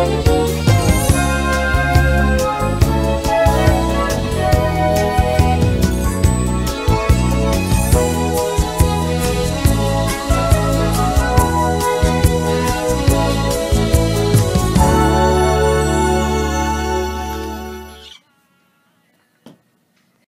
Música